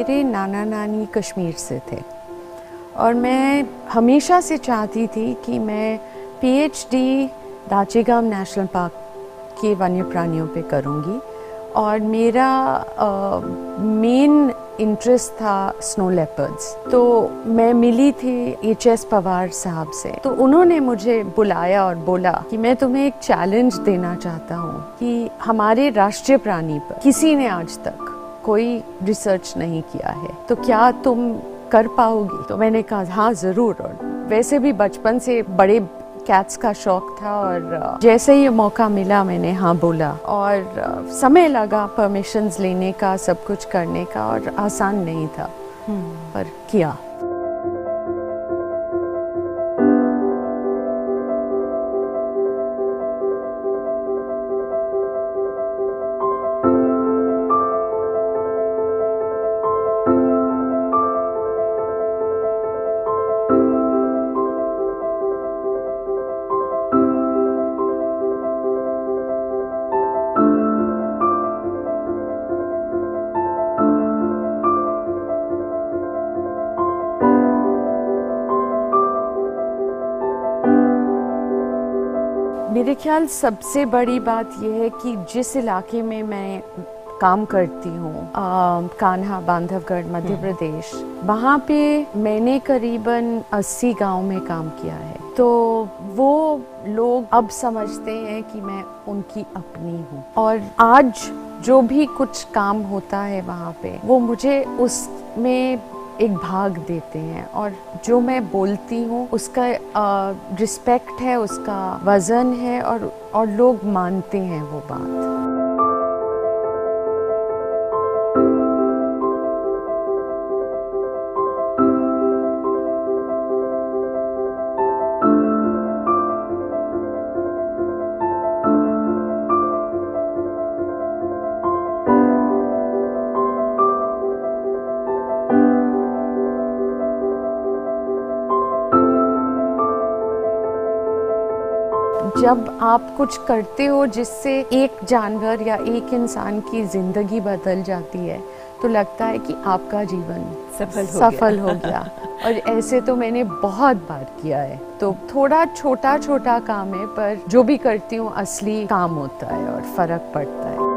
मेरे नाना नानी कश्मीर से थे। और मैं हमेशा से चाहती थी कि मैं पीएचडी दाचेगाम नेशनल पार्क के वन्य प्राणियों पे करूँगी। और मेरा मेन इंटरेस्ट था स्नो लेपर्ड्स तो मैं मिली थी एच एस पवार साहब से। तो उन्होंने मुझे बुलाया और बोला कि मैं तुम्हें एक चैलेंज देना चाहता हूँ कि हमारे राष्ट्रीय प्राणी पर, किसी ने आज तक कोई रिसर्च नहीं किया है। तो क्या तुम कर पाओगी? तो मैंने कहा हाँ ज़रूर। और वैसे भी बचपन से बड़े कैट्स का शौक था और जैसे ही मौका मिला मैंने हाँ बोला। और समय लगा परमिशंस लेने का सब कुछ करने का और आसान नहीं था। हम्म। पर किया। मेरे ख्याल सबसे बड़ी बात यह है कि जिस इलाके में मैं काम करती हूँ कान्हा बांधवगढ़ मध्य हम्म। प्रदेश वहाँ पे मैंने करीबन 80 गाँव में काम किया है तो वो लोग अब समझते हैं कि मैं उनकी अपनी हूँ और आज जो भी कुछ काम होता है वहाँ पे वो मुझे उसमें एक भाग देते हैं और जो मैं बोलती हूँ, उसका रिस्पेक्ट है, उसका वज़न है और और लोग मानते हैं वो बात। जब आप कुछ करते हो जिससे एक जानवर या एक इंसान की ज़िंदगी बदल जाती है तो लगता है कि आपका जीवन सफल हो सफल गया। हो गया। और ऐसे तो मैंने बहुत बार किया है। तो थोड़ा छोटा छोटा काम है पर जो भी करती हूँ असली काम होता है और फ़र्क पड़ता है।